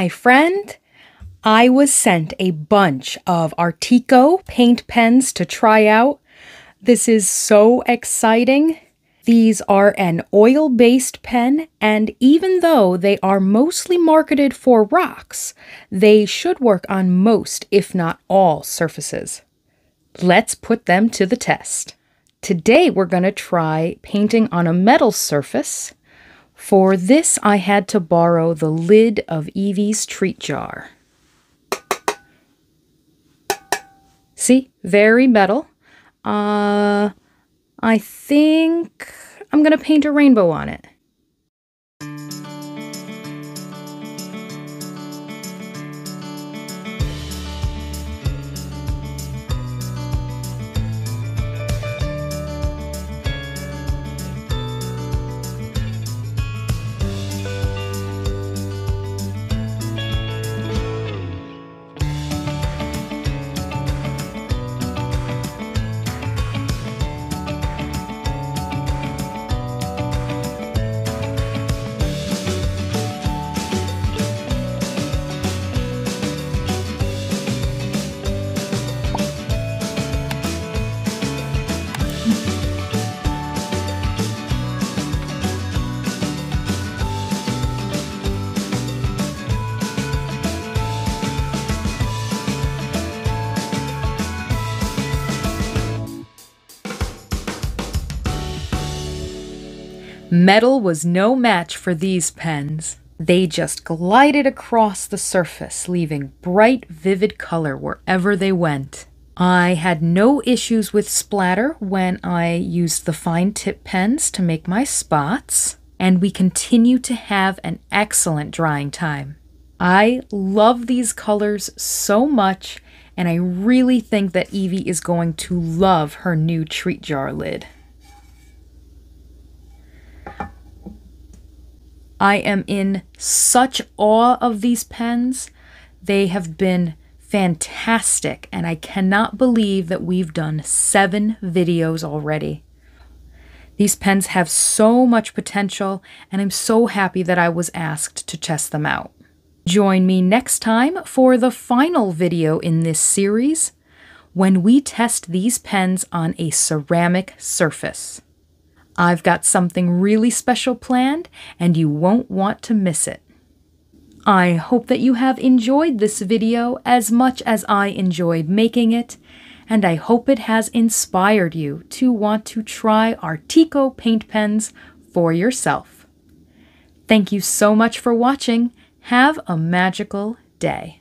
my friend. I was sent a bunch of ARTIQO paint pens to try out. This is so exciting. These are an oil based pen, and even though they are mostly marketed for rocks, they should work on most, if not all, surfaces. Let's put them to the test. Today we're going to try painting on a metal surface. For this, I had to borrow the lid of Evie's treat jar. See, very metal. Uh, I think I'm going to paint a rainbow on it. Metal was no match for these pens. They just glided across the surface, leaving bright, vivid color wherever they went. I had no issues with splatter when I used the fine tip pens to make my spots, and we continue to have an excellent drying time. I love these colors so much, and I really think that Evie is going to love her new treat jar lid. I am in such awe of these pens. They have been fantastic, and I cannot believe that we've done seven videos already. These pens have so much potential, and I'm so happy that I was asked to test them out. Join me next time for the final video in this series when we test these pens on a ceramic surface. I've got something really special planned, and you won't want to miss it. I hope that you have enjoyed this video as much as I enjoyed making it, and I hope it has inspired you to want to try ARTIQO paint pens for yourself. Thank you so much for watching. Have a magical day.